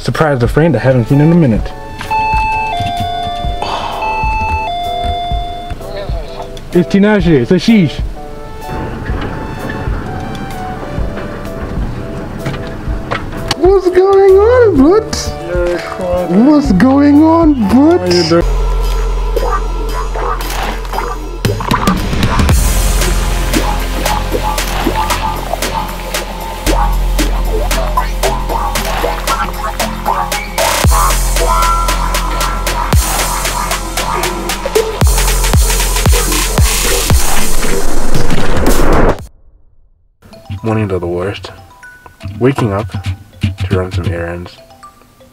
surprised a friend I haven't seen in a minute. It's Tinashe, it's Ashish. What's going on, Blut? What's going on, Blut? Mornings are the worst. Waking up to run some errands.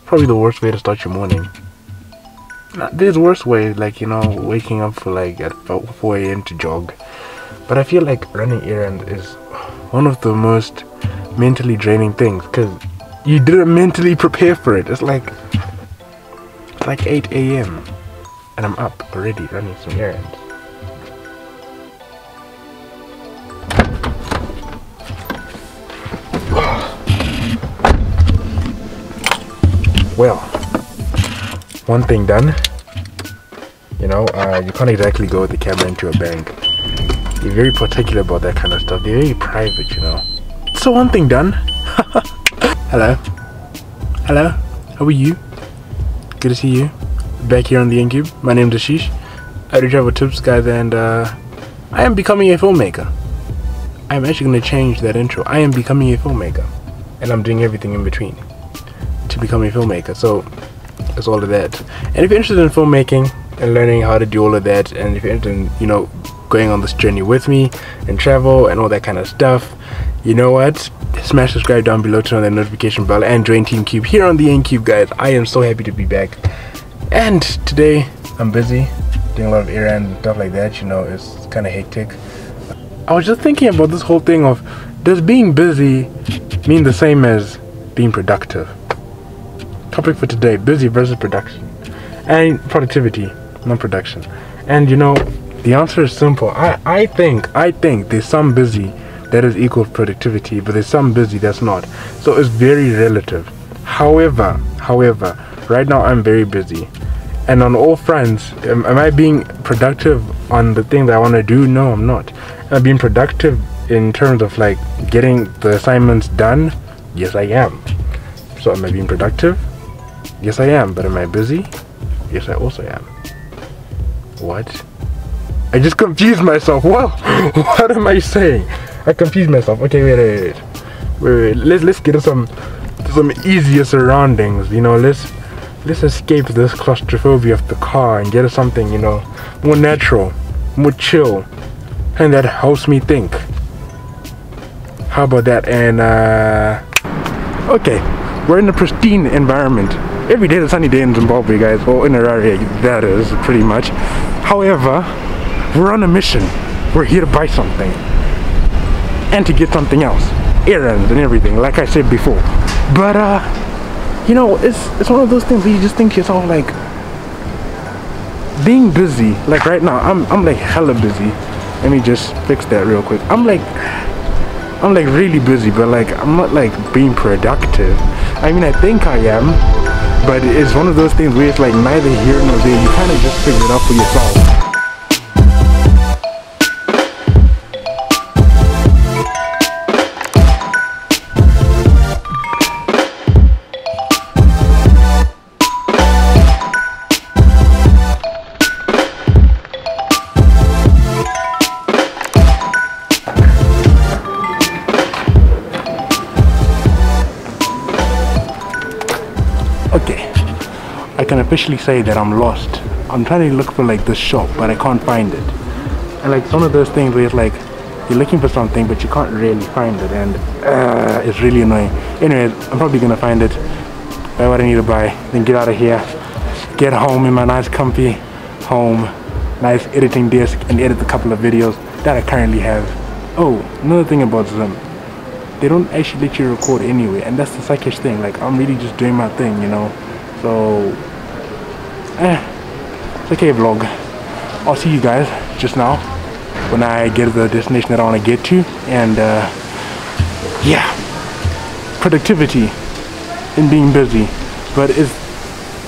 Probably the worst way to start your morning. Nah, There's worse ways, like, you know, waking up for like at 4 a.m. to jog. But I feel like running errands is one of the most mentally draining things because you didn't mentally prepare for it. It's like, it's like 8 a.m. and I'm up already running some errands. Well, one thing done. You know, uh, you can't exactly go with the camera into a bank. You're very particular about that kind of stuff. They're very private, you know. So one thing done. Hello. Hello. How are you? Good to see you. Back here on the N-Cube. My name is Ashish. I do travel tips, guys, and uh, I am becoming a filmmaker. I'm actually going to change that intro. I am becoming a filmmaker, and I'm doing everything in between to become a filmmaker. So it's all of that. And if you're interested in filmmaking and learning how to do all of that, and if you're interested in, you know, going on this journey with me and travel and all that kind of stuff, you know what? Smash subscribe down below, turn on that notification bell, and join Team Cube here on the N-Cube, guys. I am so happy to be back. And today I'm busy doing a lot of errands and stuff like that. You know, it's kind of hectic. I was just thinking about this whole thing of does being busy mean the same as being productive? Topic for today busy versus production and productivity, not production. And you know, the answer is simple. I, I think, I think there's some busy that is equal productivity, but there's some busy that's not. So it's very relative. However, however, right now I'm very busy. And on all fronts, am, am I being productive on the thing that I want to do? No, I'm not. I'm being productive in terms of like getting the assignments done? Yes, I am. So am I being productive? Yes, I am. But am I busy? Yes, I also am. What? I just confused myself. What? What am I saying? I confused myself. Okay, wait, wait, wait, wait, wait. Let's let's get some some easier surroundings. You know, let's let's escape this claustrophobia of the car and get something you know more natural, more chill, and that helps me think. How about that? And uh, okay, we're in a pristine environment. Every day is a sunny day in Zimbabwe, guys. Or in Harare, that is pretty much. However, we're on a mission. We're here to buy something and to get something else, errands and everything, like I said before. But uh, you know, it's it's one of those things where you just think to yourself like, being busy. Like right now, I'm I'm like hella busy. Let me just fix that real quick. I'm like I'm like really busy, but like I'm not like being productive. I mean, I think I am, but it's one of those things where it's like neither here nor there. You kind of just figure it out for yourself. Officially say that I'm lost. I'm trying to look for like this shop, but I can't find it. And like it's one of those things where it's like you're looking for something, but you can't really find it, and uh, it's really annoying. Anyways, I'm probably gonna find it. Buy what I need to buy, then get out of here. Get home in my nice, comfy home, nice editing desk, and edit a couple of videos that I currently have. Oh, another thing about Zim they don't actually let you record anyway and that's the suckish thing like i'm really just doing my thing you know so eh it's okay vlog i'll see you guys just now when i get to the destination that i want to get to and uh yeah productivity and being busy but it's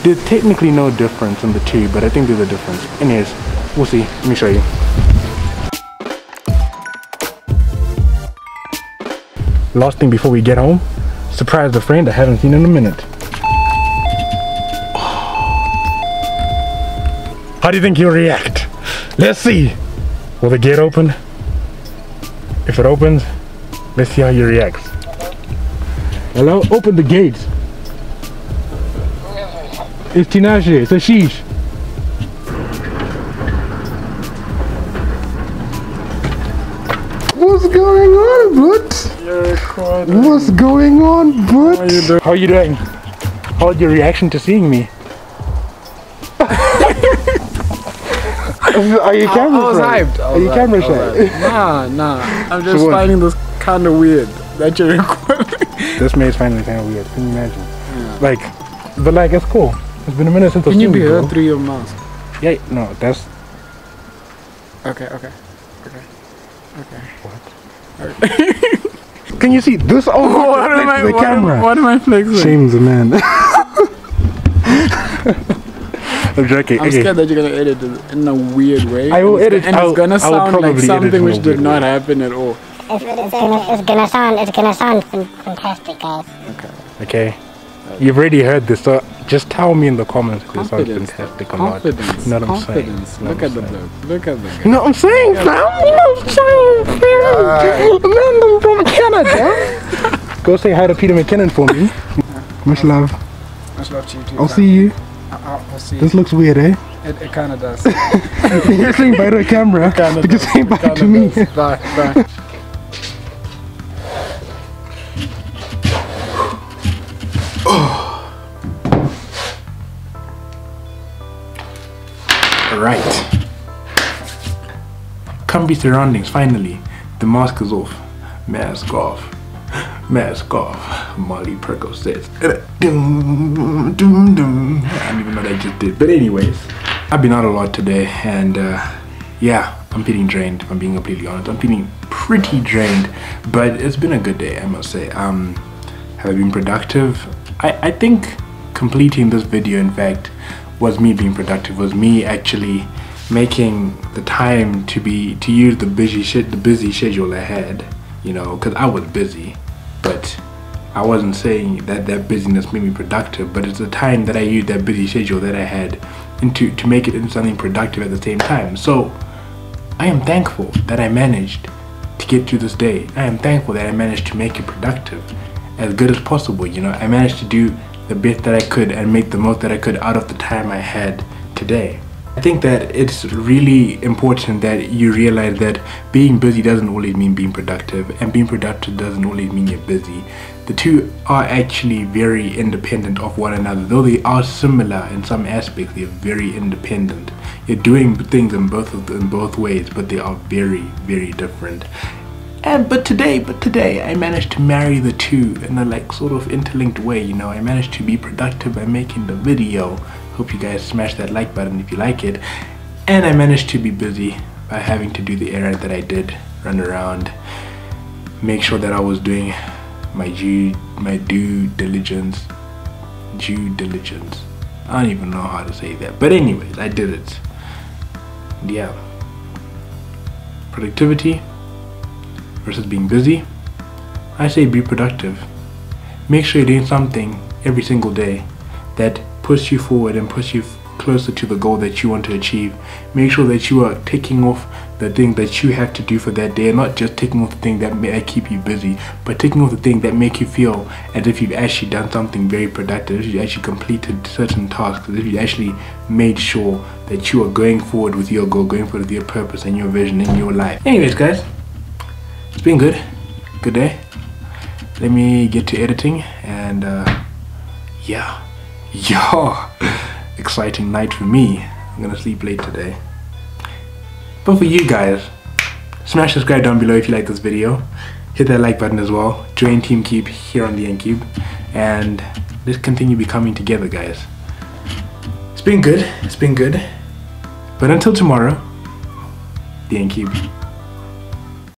there's technically no difference in the two, but I think there's a difference. Anyways, we'll see. Let me show you. Last thing before we get home, surprise a friend I haven't seen in a minute. How do you think he'll react? Let's see. Will the gate open? If it opens, let's see how he reacts. Hello? Open the gates. It's Tinashe. It's Ashish. What's going on, bud? What's going on, bud? How you doing? How are you doing? How's your reaction to seeing me? Are you camera I was shy? hyped. I Are you hyped. camera shy? hyped. Nah, nah. I'm just what? finding this kind of weird that you're recording. This may is finally kind of weird. Can you imagine? Yeah. Like, but like, it's cool. It's been a minute since I've Can you be you, heard through your mask? Yeah, no, that's Okay, okay, okay, okay. What? Can you see this? Oh, What am I? the What am, camera. what am I flexing? Shames a man. I'm joking. I'm okay. scared that you're gonna edit it in a weird way. I will and it's- edit- and I'll- it's gonna I will sound like something which did not way. happen at all. It's, it's, gonna, it's gonna sound it's gonna sound fantastic, guys. Okay. Okay. You've already heard this, so just tell me in the comments if this sounds Confidence. fantastic or not. Confidence. You know what I'm saying? Confidence. You know Look at the I'm bloke. Look at the guy. You know what I'm saying, fam? You know what I'm saying, fam? Man, I'm from Canada. Go say hi to Peter McKinnon for me. Much love. Much love to you too. I'll see you. See. This looks weird, eh? It, it kind of does. You're saying bye to the camera, but you're saying bye to me. does. Bye. Bye. Right. Comfy surroundings, finally. The mask is off. Mask off. Mask off. Molly Percocets. Dum, dum, dum. I don't even know what I just did. But anyways, I've been out a lot today and uh, yeah, I'm feeling drained if I'm being completely honest. I'm feeling pretty drained, but it's been a good day, I must say. Um, have I been productive? I, I think completing this video, in fact, was me being productive. Was me actually making the time to be to use the busy shit, the busy schedule I had. You know, because I was busy, but I wasn't saying that that busyness made me productive. But it's the time that I used that busy schedule that I had into to make it into something productive at the same time. So I am thankful that I managed to get through this day. I am thankful that I managed to make it productive as good as possible. You know, I managed to do the best that I could and make the most that I could out of the time I had today. I think that it's really important that you realize that being busy doesn't always mean being productive, and being productive doesn't always mean you're busy. The two are actually very independent of one another, though they are similar in some aspects. They're very independent. You're doing things in both of in both ways, but they are very, very different. And but today, but today, I managed to marry the two in a like sort of interlinked way. You know, I managed to be productive by making the video. Hope you guys smash that like button if you like it. And I managed to be busy by having to do the errand that I did, run around, make sure that I was doing my due my due diligence, due diligence. I don't even know how to say that, but anyways, I did it. Yeah. Productivity versus being busy, I say be productive. Make sure you're doing something every single day that push you forward and push you closer to the goal that you want to achieve. Make sure that you are taking off the thing that you have to do for that day and not just taking off the thing that may keep you busy, but taking off the thing that make you feel as if you've actually done something very productive, as if you actually completed certain tasks, as if you actually made sure that you are going forward with your goal, going forward with your purpose and your vision in your life. Anyways, guys, it's been good. Good day. Let me get to editing and uh, yeah, yeah, exciting night for me. I'm gonna sleep late today. But for you guys, smash subscribe down below if you like this video. Hit that like button as well. Join Team Cube here on the N-Cube. And let's continue becoming together, guys. It's been good. It's been good. But until tomorrow, the N-Cube.